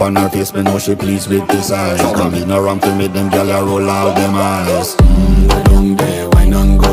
On her face, me know she pleased with this eyes. Come in around to me, them gyal roll out them eyes.